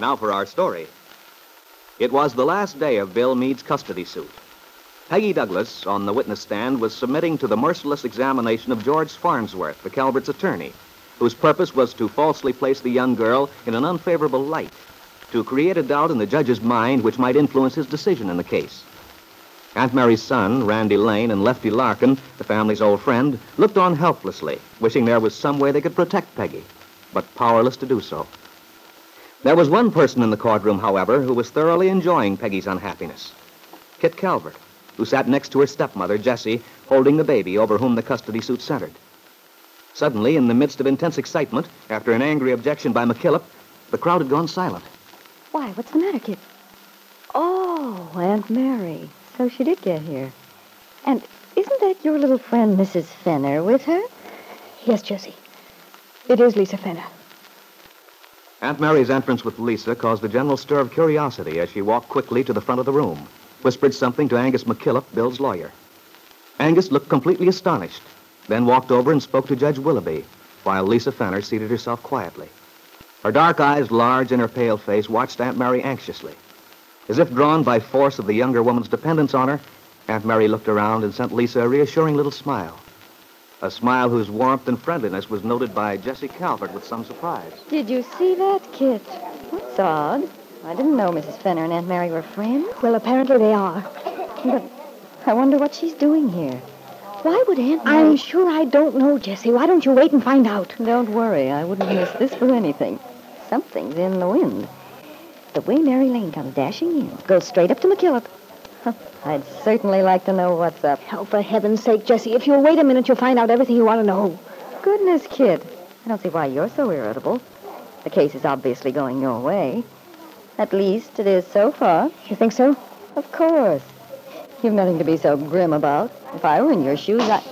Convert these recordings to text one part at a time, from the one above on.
Now for our story. It was the last day of Bill Meade's custody suit. Peggy Douglas, on the witness stand, was submitting to the merciless examination of George Farnsworth, the Calvert's attorney, whose purpose was to falsely place the young girl in an unfavorable light, to create a doubt in the judge's mind which might influence his decision in the case. Aunt Mary's son, Randy Lane, and Lefty Larkin, the family's old friend, looked on helplessly, wishing there was some way they could protect Peggy, but powerless to do so. There was one person in the courtroom, however, who was thoroughly enjoying Peggy's unhappiness Kit Calvert, who sat next to her stepmother, Jessie, holding the baby over whom the custody suit centered. Suddenly, in the midst of intense excitement, after an angry objection by McKillop, the crowd had gone silent. Why, what's the matter, Kit? Oh, Aunt Mary. So she did get here. And isn't that your little friend, Mrs. Fenner, with her? Yes, Jessie. It is Lisa Fenner. Aunt Mary's entrance with Lisa caused a general stir of curiosity as she walked quickly to the front of the room, whispered something to Angus McKillop, Bill's lawyer. Angus looked completely astonished, then walked over and spoke to Judge Willoughby, while Lisa Fenner seated herself quietly. Her dark eyes, large in her pale face, watched Aunt Mary anxiously. As if drawn by force of the younger woman's dependence on her, Aunt Mary looked around and sent Lisa a reassuring little smile. A smile whose warmth and friendliness was noted by Jessie Calvert with some surprise. Did you see that, Kit? That's odd. I didn't know Mrs. Fenner and Aunt Mary were friends. Well, apparently they are. But I wonder what she's doing here. Why would Aunt Mary... I'm sure I don't know, Jessie. Why don't you wait and find out? Don't worry. I wouldn't miss this for anything. Something's in the wind. The way Mary Lane comes dashing in, goes straight up to McKillop. I'd certainly like to know what's up. Oh, for heaven's sake, Jessie, if you'll wait a minute, you'll find out everything you want to know. Goodness, kid. I don't see why you're so irritable. The case is obviously going your way. At least it is so far. You think so? Of course. You've nothing to be so grim about. If I were in your shoes, I.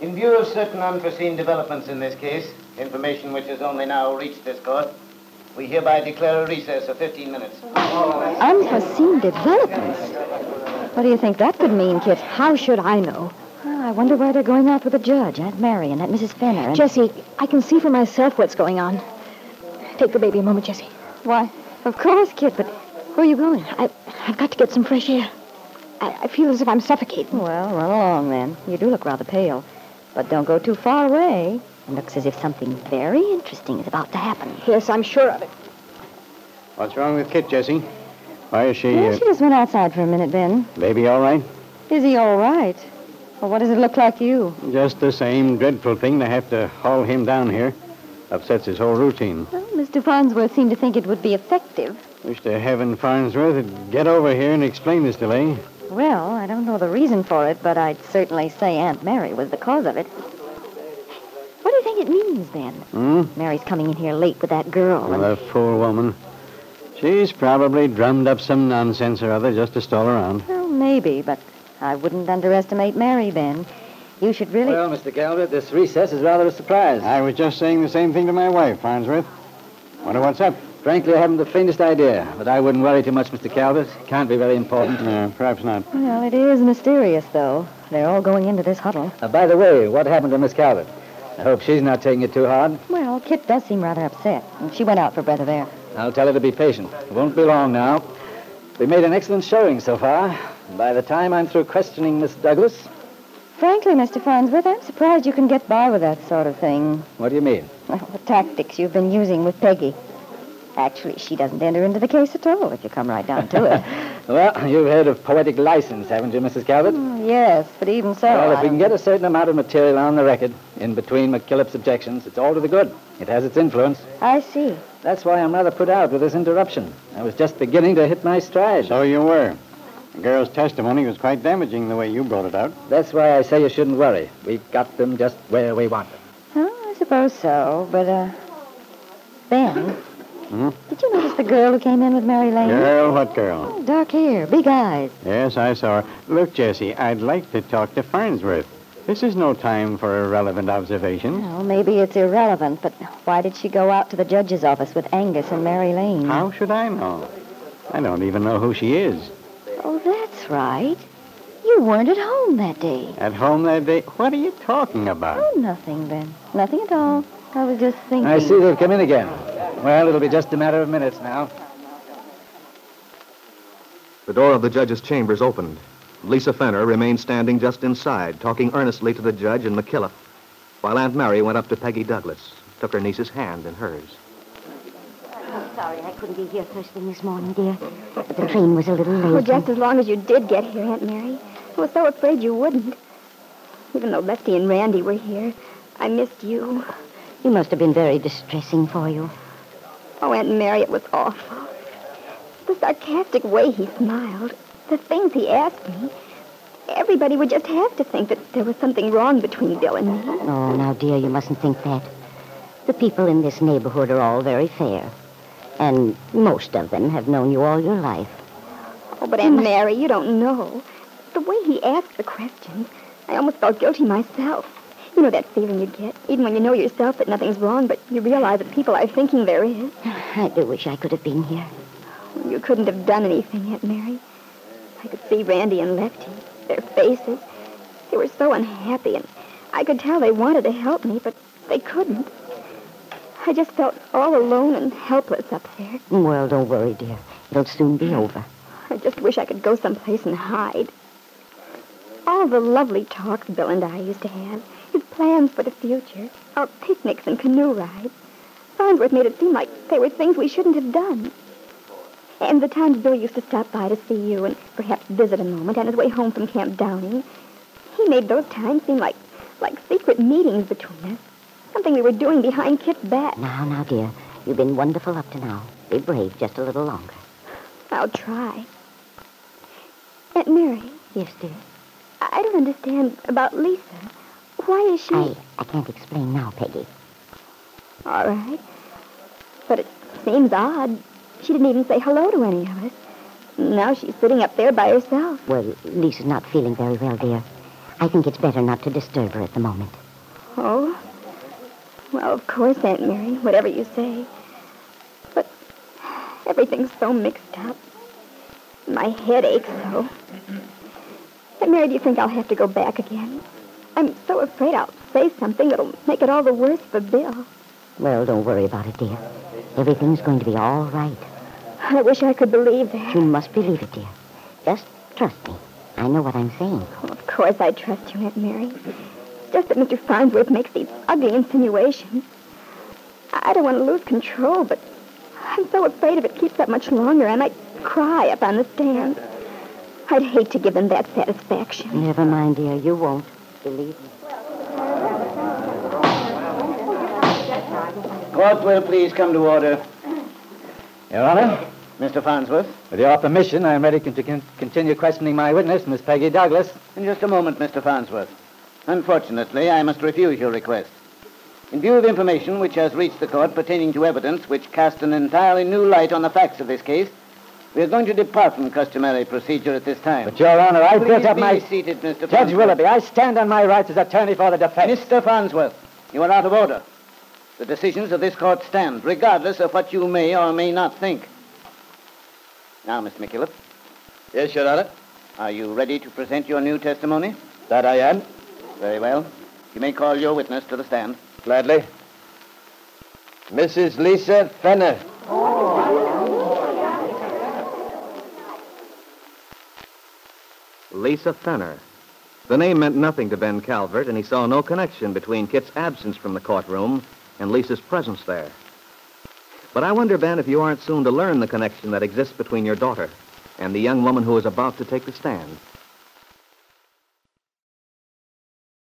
In view of certain unforeseen developments in this case, information which has only now reached this court, we hereby declare a recess of 15 minutes. Unforeseen developments? What do you think that could mean, Kit? How should I know? Well, I wonder why they're going out with the judge, Aunt Mary, and that Mrs. Fenner. And... Jessie, I can see for myself what's going on. Take the baby a moment, Jessie. Why, of course, Kit, but where are you going? I, I've got to get some fresh air. I, I feel as if I'm suffocating. Well, run along then. You do look rather pale. But don't go too far away. It looks as if something very interesting is about to happen. Yes, I'm sure of it. What's wrong with Kit, Jessie? Why is she... Well, uh, she just went outside for a minute, Ben. Baby all right? Is he all right? Well, what does it look like to you? Just the same dreadful thing to have to haul him down here. Upsets his whole routine. Well, Mr. Farnsworth seemed to think it would be effective. Wish to heaven Farnsworth would get over here and explain this delay. Well, I don't know the reason for it, but I'd certainly say Aunt Mary was the cause of it. What do you think it means, Ben? Hmm? Mary's coming in here late with that girl. and- The poor woman. She's probably drummed up some nonsense or other just to stall around. Well, maybe, but I wouldn't underestimate Mary, Ben. You should really. Well, Mr. Calvert, this recess is rather a surprise. I was just saying the same thing to my wife, Farnsworth. Wonder what's up? Frankly, I haven't the faintest idea, but I wouldn't worry too much, Mr. Calvert. Can't be very important. No, perhaps not. Well, it is mysterious, though. They're all going into this huddle. Uh, by the way, what happened to Miss Calvert? I hope she's not taking it too hard. Well, Kit does seem rather upset. She went out for a breath of air. I'll tell her to be patient. It won't be long now. We've made an excellent showing so far. By the time I'm through questioning Miss Douglas, Frankly, Mr. Farnsworth, I'm surprised you can get by with that sort of thing. what do you mean? Well, the tactics you've been using with Peggy. Actually, she doesn't enter into the case at all, if you come right down to it. Well, you've heard of poetic license, haven't you, Mrs. Calvert? Mm, yes, but even so. well, I if we can get a certain amount of material on the record in between McKillop's objections, it's all to the good. It has its influence. I see. That's why I'm rather put out with this interruption. I was just beginning to hit my stride. So you were. The girl's testimony was quite damaging the way you brought it out. That's why I say you shouldn't worry. We've got them just where we want them. Oh, I suppose so, but, uh. Ben. Hmm? Did you notice the girl who came in with Mary Lane? Girl, what girl? Oh, dark hair, big eyes. Yes, I saw her. Look, Jessie, I'd like to talk to Farnsworth. This is no time for irrelevant observation. Well, maybe it's irrelevant, but why did she go out to the judge's office with Angus and Mary Lane? How should I know? I don't even know who she is. Oh, that's right. You weren't at home that day. At home that day? What are you talking about? Oh, nothing, Ben. Nothing at all. I was just thinking. I see they've come in again. Well, it'll be just a matter of minutes now. The door of the judge's chambers opened. Lisa Fenner remained standing just inside, talking earnestly to the judge and McKillop, while Aunt Mary went up to Peggy Douglas, took her niece's hand in hers. I'm sorry I couldn't be here first thing this morning, dear. But the train was a little late. Well, just as long as you did get here, Aunt Mary. I was so afraid you wouldn't. Even though Lefty and Randy were here, I missed you. It must have been very distressing for you. Oh, Aunt Mary, it was awful. The sarcastic way he smiled, the things he asked me. Everybody would just have to think that there was something wrong between Bill and me. Oh, now, dear, you mustn't think that. The people in this neighborhood are all very fair. And most of them have known you all your life. Oh, but Aunt Mary, you don't know. The way he asked the questions, I almost felt guilty myself. You know that feeling you get, even when you know yourself that nothing's wrong, but you realize that people are thinking there is. I do wish I could have been here. You couldn't have done anything, Aunt Mary. I could see Randy and Lefty, their faces. They were so unhappy, and I could tell they wanted to help me, but they couldn't. I just felt all alone and helpless up there. Well, don't worry, dear. It'll soon be over. I just wish I could go someplace and hide. All the lovely talks Bill and I used to have, his plans for the future, our picnics and canoe rides, Farnsworth made it seem like they were things we shouldn't have done. And the times Bill used to stop by to see you and perhaps visit a moment on his way home from Camp Downing, he made those times seem like like secret meetings between us. Something we were doing behind Kit's back. Now, now, dear. You've been wonderful up to now. Be brave just a little longer. I'll try. Aunt Mary, Yes, dear. I don't understand about Lisa. Why is she... I, I can't explain now, Peggy. All right. But it seems odd. She didn't even say hello to any of us. Now she's sitting up there by herself. Well, Lisa's not feeling very well, dear. I think it's better not to disturb her at the moment. Oh? Well, of course, Aunt Mary, whatever you say. But everything's so mixed up. My head aches so. Aunt Mary, do you think I'll have to go back again? I'm so afraid I'll say something that'll make it all the worse for Bill. Well, don't worry about it, dear. Everything's going to be all right. I wish I could believe that. You must believe it, dear. Just trust me. I know what I'm saying. Oh, of course I trust you, Aunt Mary. Just that Mr. Farnsworth makes these ugly insinuations. I don't want to lose control, but I'm so afraid if it keeps up much longer, I might cry up on the stand. I'd hate to give them that satisfaction. Never mind, dear. You won't. Believe me. Court will please come to order. Your Honor, Mr. Farnsworth. with your permission, I'm ready to con- continue questioning my witness, Miss Peggy Douglas. In just a moment, Mr. Farnsworth. Unfortunately, I must refuse your request. In view of information which has reached the court pertaining to evidence which cast an entirely new light on the facts of this case, we are going to depart from customary procedure at this time. But, Your Honor, I Please built up be my... seated, Mr. Judge Farnsworth. Willoughby, I stand on my rights as attorney for the defense. Mr. Farnsworth, you are out of order. The decisions of this court stand, regardless of what you may or may not think. Now, Mr. McKillop. Yes, Your Honor. Are you ready to present your new testimony? That I am. Very well. You may call your witness to the stand. Gladly. Mrs. Lisa Fenner. Lisa Fenner. The name meant nothing to Ben Calvert, and he saw no connection between Kit's absence from the courtroom and Lisa's presence there. But I wonder, Ben, if you aren't soon to learn the connection that exists between your daughter and the young woman who is about to take the stand.